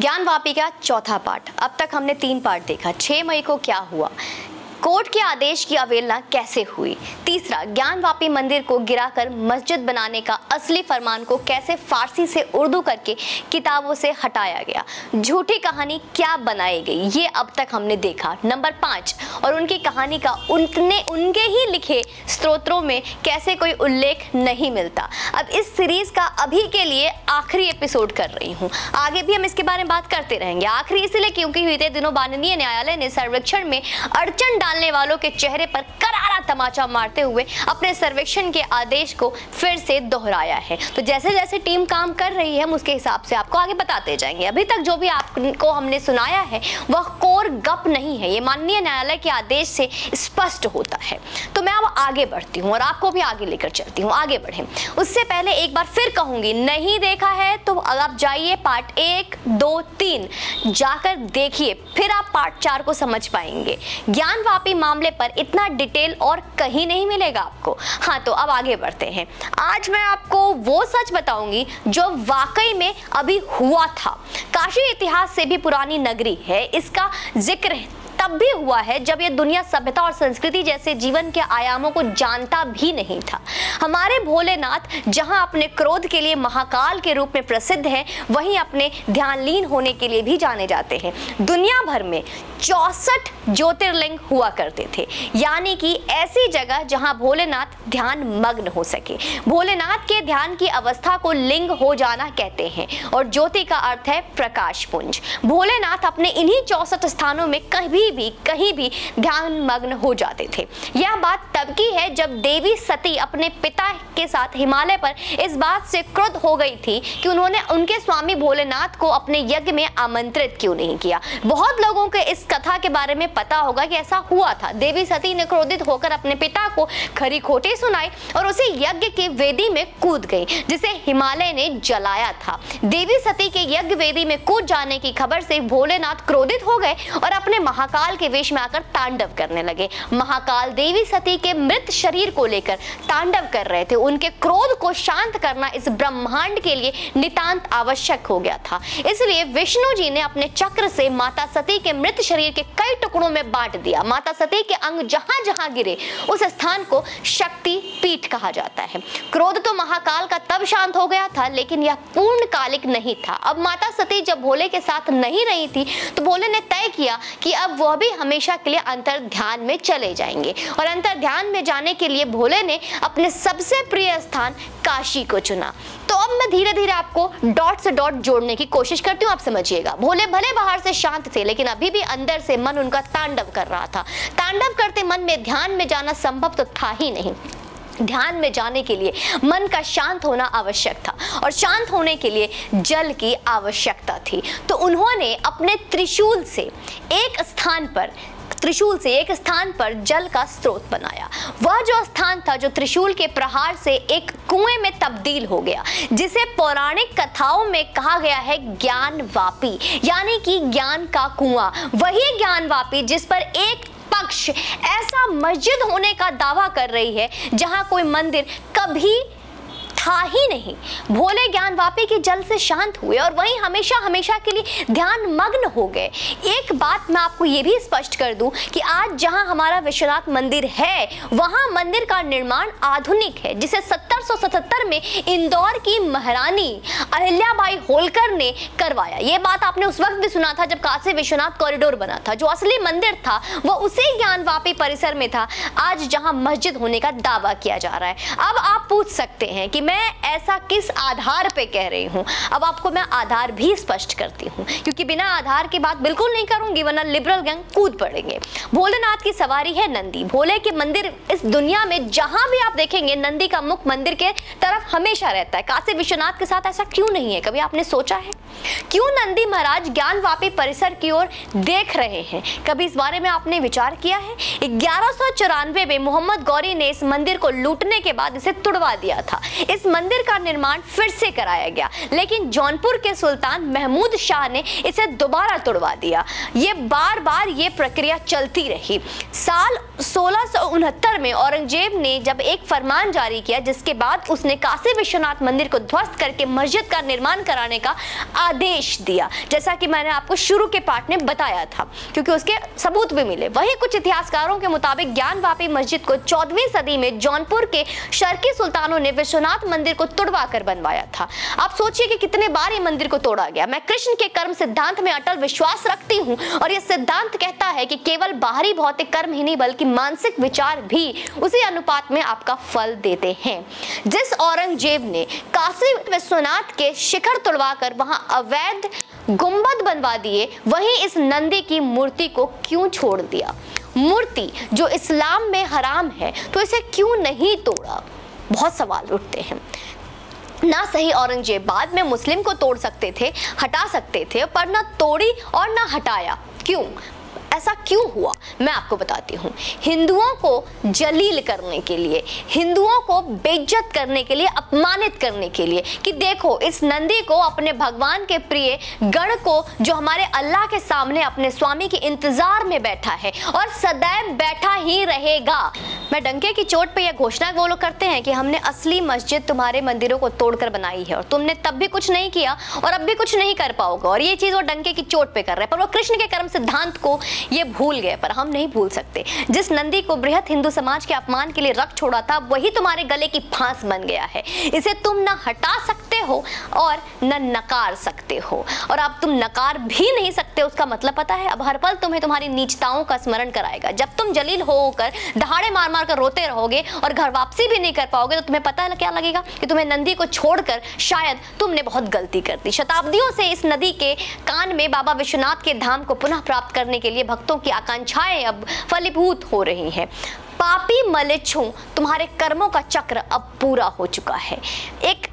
ज्ञानवापी का चौथा पार्ट अब तक हमने तीन पार्ट देखा। 6 मई को क्या हुआ? कोर्ट के आदेश की अवहेलना कैसे हुई? तीसरा, ज्ञानवापी मंदिर को गिराकर मस्जिद बनाने का असली फरमान को कैसे फारसी से उर्दू करके किताबों से हटाया गया? झूठी कहानी क्या बनाई गई? ये अब तक हमने देखा। नंबर पाँच, और उनकी कहानी का उनने, उनके ही लिखे स्त्रोत्रों में कैसे कोई उल्लेख नहीं मिलता? अब इस सीरीज़ का अभी के लिए आखिरी एपिसोड कर रही हूँ। आगे भी हम इसके बारे में बात करते रहेंगे। आखिरी, इसलिए क्योंकि बीते दिनों माननीय न्यायालय ने सर्वेक्षण में अड़चन डालने वालों के चेहरे पर करारा तमाचा मारते हुए अपने सर्वेक्षण के आदेश को फिर से दोहराया है। तो जैसे जैसे टीम काम कर रही है, हम उसके हिसाब से आपको आगे बताते जाएँगे। अभी तक जो भी आपको हमने सुनाया है, वह कोर गप नहीं है। ये माननीय न्यायालय के आदेश से स्पष्ट होता है। तो मैं अब आगे बढ़ती हूँ और आपको भी आगे लेकर चलती हूँ। आगे बढ़े। उससे पहले एक बार फिर कहूँगी, नहीं देखा है? तो आप जाइए पार्ट एक, दो, तीन। जाकर देखिए, फिर आप पार्ट चार को समझ पाएँगे। ज्ञान वापी मामले पर इतना डिटेल और कहीं नहीं मिलेगा आपको। हाँ तो अब आगे बढ़ते हैं। आज मैं आपको वो सच बताऊँगी जो वाकई में अभी हुआ था। काशी इतिहास से भी पुरानी नगरी है, इसका ज़िक्र तब भी हुआ है जब ये दुनिया सभ्यता और संस्कृति जैसे जीवन के आयामों को जानता भी नहीं था। हमारे भोलेनाथ जहाँ अपने क्रोध के लिए महाकाल के रूप में प्रसिद्ध है, वहीं अपने ध्यानलीन होने के लिए भी जाने जाते हैं। दुनिया भर में चौसठ ज्योतिर्लिंग हुआ करते थे। यानी कि ऐसी जगह जहाँ भोलेनाथ ध्यान मग्न हो सके। भोलेनाथ के ध्यान की अवस्था को लिंग हो जाना कहते हैं और ज्योति का अर्थ है प्रकाश पुंज। भोलेनाथ अपने इन्हीं चौसठ स्थानों में कहीं भी कहीं भी ध्यान मग्न हो जाते थे। यह बात तब की है जब देवी सती अपने पिता के साथ हिमालय पर इस बात से क्रुद्ध हो गई थी कि उन्होंने उनके स्वामी भोलेनाथ को अपने यज्ञ में आमंत्रित क्यों नहीं किया। बहुत लोगों के इस कथा के बारे में पता होगा कि ऐसा हुआ था। देवी सती ने क्रोधित होकर अपने पिता को खरी खोटी सुनाई और उसे यज्ञ की वेदी में कूद गई, जिसे हिमालय ने जलाया था। देवी सती के यज्ञ वेदी में कूद जाने की खबर से भोलेनाथ क्रोधित हो गए और अपने महाकाल के वेश में आकर तांडव करने लगे। महाकाल देवी सती के मृत शरीर को लेकर तांडव कर रहे थे। उनके क्रोध को शांत करना इस ब्रह्मांड के लिए नितांत आवश्यक हो गया था। इसलिए विष्णु जी ने अपने चक्र से माता सती के मृत शरीर के कई टुकड़ों में बांट दिया। माता सती के अंग जहाँ जहाँ गिरे, उस स्थान को शक्ति पीठ कहा जाता है। क्रोध तो महाकाल का तब शांत हो गया था, लेकिन यह पूर्ण कालिक नहीं था। अब माता सती जब भोले के साथ नहीं रही थी तो भोले ने तय किया कि अब वह भी हमेशा के लिए अंतर ध्यान में चले जाएँगे। और अंतर ध्यान में जाने के लिए भोले ने अपने सबसे प्रिय स्थान काशी को चुना। तो अब मैं धीरे धीरे आपको डॉट से डॉट जोड़ने की कोशिश करती हूँ, आप समझिएगा। भोले भले बाहर से शांत थे, लेकिन अभी भी अंदर से मन उनका तांडव कर रहा था। तांडव करते मन में ध्यान में जाना संभव तो था ही नहीं। ध्यान में जाने के लिए मन का शांत होना आवश्यक था और शांत होने के लिए जल की आवश्यकता थी। तो उन्होंने अपने त्रिशूल से एक स्थान पर, त्रिशूल से एक स्थान पर जल का स्रोत बनाया। वह जो स्थान था, जो त्रिशूल के प्रहार से एक कुएँ में तब्दील हो गया, जिसे पौराणिक कथाओं में कहा गया है ज्ञान वापी यानी कि ज्ञान का कुआँ। वही ज्ञान वापी जिस पर एक पक्ष ऐसा मस्जिद होने का दावा कर रही है जहाँ कोई मंदिर कभी था ही नहीं। भोले ज्ञान वापी के जल से शांत हुए और वहीं हमेशा हमेशा के लिए ध्यान मग्न हो गए। एक बात मैं आपको ये भी स्पष्ट कर दूँ कि आज जहाँ हमारा विश्वनाथ मंदिर है, वहाँ मंदिर का निर्माण आधुनिक है, जिसे 1777 में इंदौर की महारानी अहिल्याबाई होलकर ने करवाया। ये बात आपने उस वक्त भी सुना था जब काशी विश्वनाथ कॉरिडोर बना था। जो असली मंदिर था, वो उसी ज्ञान परिसर में था। आज जहाँ मस्जिद होने का दावा किया जा रहा है। अब आप पूछ सकते हैं कि मैं ऐसा किस आधार पे कह रही हूँ? अब आपको मैं आधार भी स्पष्ट करती हूँ, क्योंकि बिना आधार की बात बिल्कुल नहीं करूँगी, वरना लिबरल गैंग कूद पड़ेंगे। भोलेनाथ की सवारी है नंदी। भोले के मंदिर इस दुनिया में जहाँ भी आप देखेंगे, नंदी का मुख मंदिर के तरफ़ हमेशा रहता है। काशी विश्वनाथ के साथ ऐसा क्यों नहीं है? कभी आपने सोचा है? क्यों नंदी महाराज ज्ञान वापी परिसर की ओर देख रहे हैं? कभी इस बारे में आपने विचार किया है? ग्यारह में मोहम्मद गौरी ने इस मंदिर को लूटने के बाद इसे तुड़वा दिया था। इस इस मंदिर का निर्माण फिर से कराया गया। लेकिन जौनपुर के सुल्तान महमूद शाह ने इसे दोबारा तोड़वा दिया। ये बार बार ये प्रक्रिया चलती रही। साल सोलह में औरंगज़ेब ने जब एक फरमान जारी किया, जिसके बाद उसने काशी विश्वनाथ मंदिर को ध्वस्त करके मस्जिद का निर्माण कराने का आदेश दिया, जैसा कि मैंने आपको शुरू के पार्ट में बताया था, क्योंकि उसके सबूत भी मिले। वही कुछ इतिहासकारों के मुताबिक ज्ञानवापी मस्जिद को चौदहवीं सदी में जौनपुर के शर्की सुल्तानों ने विश्वनाथ मंदिर को तुड़वा कर बनवाया था। आप सोचिए कि कितने बार ये मंदिर को तोड़ा गया। मैं कृष्ण के कर्म सिद्धांत में अटल विश्वास रखती हूँ और यह सिद्धांत कहता है कि केवल बाहरी भौतिक कर्म ही नहीं, बल्कि मानसिक विचार भी उसी अनुपात में आपका फल देते हैं। जिस औरंगज़ेब ने काशी विश्वनाथ के शिखर तुड़वाकर वहाँ अवैध गुंबद बनवा दिए, वहीं इस नंदी की मूर्ति को क्यों छोड़ दिया? मूर्ति जो इस्लाम में हराम है तो इसे क्यों नहीं तोड़ा? बहुत सवाल उठते हैं। ना सही औरंगज़ेब बाद में मुस्लिम को तोड़ सकते थे, हटा सकते थे, पर ना तोड़ी और ना हटाया। क्यों? ऐसा क्यों हुआ? मैं आपको बताती हूँ। हिंदुओं को जलील करने के लिए, हिंदुओं को बेइज्जत करने के लिए, अपमानित करने के लिए कि देखो, इस नंदी को, अपने भगवान के प्रिय गण को, जो हमारे अल्लाह के सामने अपने स्वामी के इंतज़ार में बैठा है और सदैव बैठा ही रहेगा। मैं डंके की चोट पे यह घोषणा वो लोग करते हैं कि हमने असली मस्जिद तुम्हारे मंदिरों को तोड़कर बनाई है और तुमने तब भी कुछ नहीं किया और अब भी कुछ नहीं कर पाओगे और ये चीज़ वो डंके की चोट पे कर रहे हैं। पर वो कृष्ण के कर्म सिद्धांत को ये भूल गए, पर हम नहीं भूल सकते। जिस नंदी को बृहद हिंदू समाज के अपमान के लिए रख छोड़ा था, वही तुम्हारे गले की फांस बन गया है। इसे तुम न हटा सकते हो और न नकार सकते हो। और अब तुम नकार भी नहीं सकते, उसका मतलब पता है? अब हर पल तुम्हें तुम्हारी नीचताओं का स्मरण कराएगा। जब तुम जलील होकर दहाड़े मार मार कर रोते रहोगे और घर वापसी भी नहीं कर पाओगे तो तुम्हें पता क्या लगेगा कि तुम्हें नंदी को छोड़कर शायद तुमने बहुत गलती कर दी। शताब्दियों से इस नदी के कान में बाबा विश्वनाथ के धाम को पुनः प्राप्त करने के लिए भक्तों की आकांक्षाएँ अब फलीभूत हो रही हैं। पापी मलिच्छों, तुम्हारे कर्मों का चक्र अब पूरा हो चुका है। एक,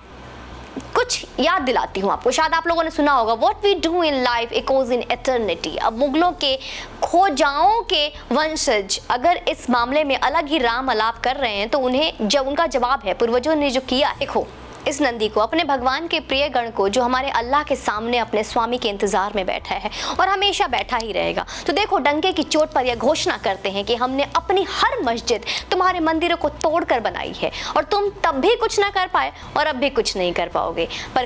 कुछ याद दिलाती हूँ आपको। शायद आप लोगों ने सुना होगा what we do in life echoes in eternity अब मुगलों के खोजाओं के वंशज अगर इस मामले में अलग ही राम अलाप कर रहे हैं तो उन्हें जब उनका जवाब है, पूर्वजों ने जो किया देखो इस नंदी को, अपने भगवान के प्रिय गण को, जो हमारे अल्लाह के सामने अपने स्वामी के इंतज़ार में बैठा है और हमेशा बैठा ही रहेगा। तो देखो, डंके की चोट पर यह घोषणा करते हैं कि हमने अपनी हर मस्जिद तुम्हारे मंदिरों को तोड़कर बनाई है और तुम तब भी कुछ ना कर पाए और अब भी कुछ नहीं कर पाओगे। पर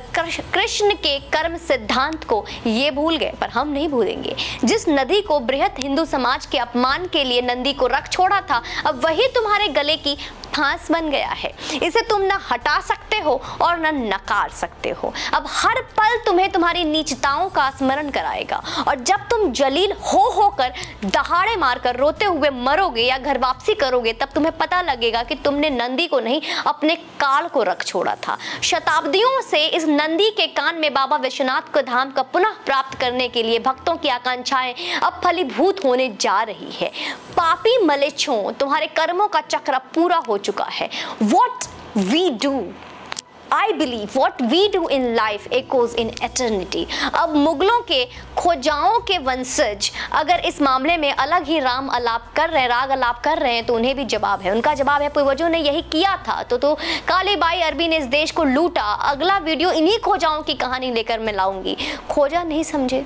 कृष्ण के कर्म सिद्धांत को ये भूल गए, पर हम नहीं भूलेंगे। जिस नदी को बृहद हिंदू समाज के अपमान के लिए नंदी को रख छोड़ा था, अब वही तुम्हारे गले की फांस बन गया है। इसे तुम ना हटा सकते हो और न नकार सकते हो। अब हर पल तुम्हें तुम्हारी नीचताओं का स्मरण कराएगा। और जब तुम जलील हो होकर दहाड़े मारकर रोते हुए मरोगे या घर वापसी करोगे, तब तुम्हें पता लगेगा कि तुमने नंदी को नहीं, अपने काल को रख छोड़ा था। शताब्दियों से इस नंदी के कान में बाबा विश्वनाथ को धाम का पुनः प्राप्त करने के लिए भक्तों की आकांक्षाएँ अब फलीभूत होने जा रही है। पापी मलेच्छों, तुम्हारे कर्मों का चक्र पूरा हो चुका है। What we do I believe what we do in life echoes in eternity अब मुगलों के, खोजाओं के वंशज अगर इस मामले में अलग ही राम अलाप कर रहे हैं, राग अलाप कर रहे हैं तो उन्हें भी जवाब है। उनका जवाब है, पूर्वजों ने यही किया था। तो तो काली बाई अरबी ने इस देश को लूटा। अगला वीडियो इन्हीं खोजाओं की कहानी लेकर मैं लाऊँगी। खोजा नहीं समझे।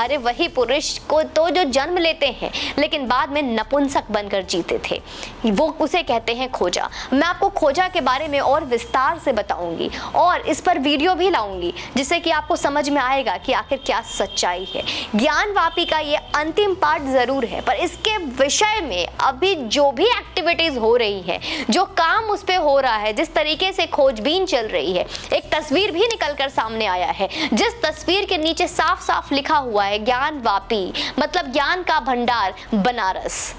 अरे वही पुरुष को तो जो जन्म लेते हैं, लेकिन बाद में नपुंसक बनकर जीते थे। वो उसे कहते हैं खोजा। मैं आपको खोजा के बारे में और विस्तार से बताऊँगी और इस पर वीडियो भी लाऊँगी, जिससे कि आपको समझ में आएगा कि आखिर क्या सच्चाई है। ज्ञान वापी का ये अंतिम पार्ट ज़रूर है, पर इसके विषय में अभी जो भी एक्टिविटीज़ हो रही है, जो काम उस पर हो रहा है, जिस तरीके से खोजबीन चल रही है, एक तस्वीर भी निकल कर सामने आया है। जिस तस्वीर के नीचे साफ़ साफ़ लिखा हुआ है ज्ञान वापी मतलब ज्ञान का भंडार बनारस।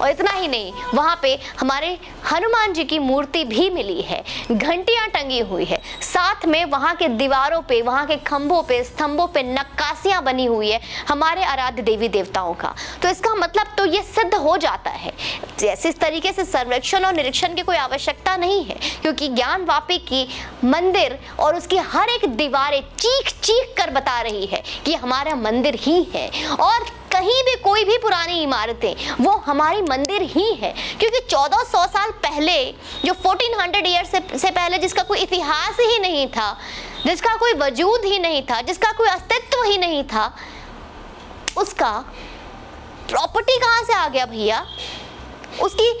और इतना ही नहीं, वहाँ पे हमारे हनुमान जी की मूर्ति भी मिली है। घंटियाँ टंगी हुई है। साथ में वहाँ के दीवारों पे, वहाँ के खंभों पे, स्तंभों पे नक्काशियाँ बनी हुई है हमारे आराध्य देवी देवताओं का। तो इसका मतलब तो ये सिद्ध हो जाता है। जैसे इस तरीके से सर्वेक्षण और निरीक्षण की कोई आवश्यकता नहीं है, क्योंकि ज्ञान वापी की मंदिर और उसकी हर एक दीवारें चीख चीख कर बता रही है कि हमारा मंदिर ही है। और कहीं भी कोई भी पुरानी इमारतें वो हमारी मंदिर ही है। क्योंकि 1400 साल पहले जो 1400 ईयर से, से पहले जिसका कोई इतिहास ही नहीं था जिसका कोई वजूद ही नहीं था जिसका कोई अस्तित्व ही नहीं था उसका प्रॉपर्टी कहाँ से आ गया भैया? उसकी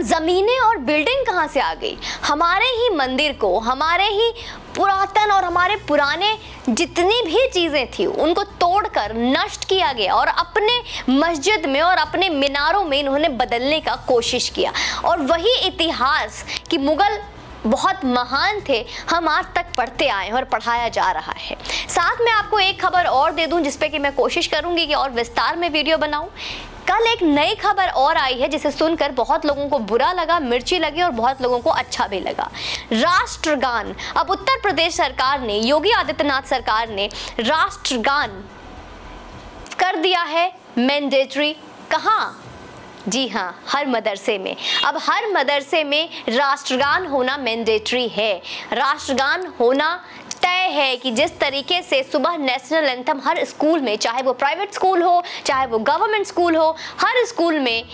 ज़मीनें और बिल्डिंग कहाँ से आ गई? हमारे ही मंदिर को हमारे ही पुरातन और हमारे पुराने जितनी भी चीज़ें थी, उनको तोड़कर नष्ट किया गया और अपने मस्जिद में और अपने मीनारों में इन्होंने बदलने का कोशिश किया। और वही इतिहास कि मुग़ल बहुत महान थे, हम आज तक पढ़ते आए हैं और पढ़ाया जा रहा है। साथ में आपको एक खबर और दे दूँ जिसपे कि मैं कोशिश करूँगी कि और विस्तार में वीडियो बनाऊँ। कल एक नई खबर और आई है, जिसे सुनकर बहुत लोगों को बुरा लगा, मिर्ची लगी और बहुत लोगों को अच्छा भी लगा। राष्ट्रगान। अब उत्तर प्रदेश सरकार ने, योगी आदित्यनाथ सरकार ने राष्ट्रगान कर दिया है मैंडेटरी कहाँ? जी हाँ हर मदरसे में। अब हर मदरसे में राष्ट्रगान होना मैंडेटरी है। राष्ट्रगान होना तय है कि जिस तरीके से सुबह नेशनल एंथम हर स्कूल में, चाहे वो प्राइवेट स्कूल हो, चाहे वो गवर्नमेंट स्कूल हो, हर स्कूल में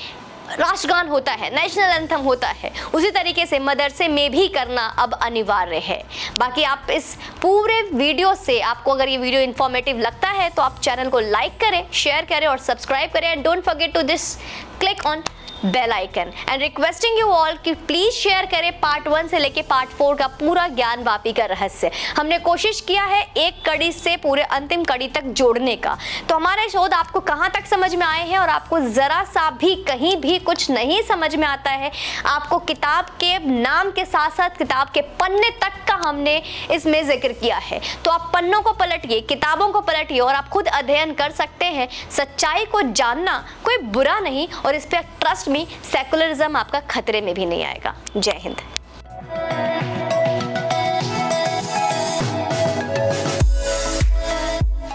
राष्ट्रगान होता है, नेशनल एंथम होता है। उसी तरीके से मदरसे में भी करना अब अनिवार्य है। बाकी आप इस पूरे वीडियो से आपको अगर ये वीडियो इन्फॉर्मेटिव लगता है तो आप चैनल को लाइक करें शेयर करें और सब्सक्राइब करें। And don't forget to this click on bell icon and requesting you all कि प्लीज़ शेयर करें पार्ट वन से लेके पार्ट फोर का पूरा ज्ञान वापी का रहस्य। हमने कोशिश किया है एक कड़ी से पूरे अंतिम कड़ी तक जोड़ने का। तो हमारे शोध आपको कहाँ तक समझ में आए हैं और आपको जरा सा भी कहीं भी कुछ नहीं समझ में आता है। आपको किताब के नाम के साथ साथ किताब के पन्ने तक हमने इसमें ज़िक्र किया है। तो आप पन्नों को पलटिए, किताबों को पलटिए और आप खुद अध्ययन कर सकते हैं। सच्चाई को जानना कोई बुरा नहीं और इस पर ट्रस्ट में सेकुलरिज्म आपका खतरे में भी नहीं आएगा। जय हिंद।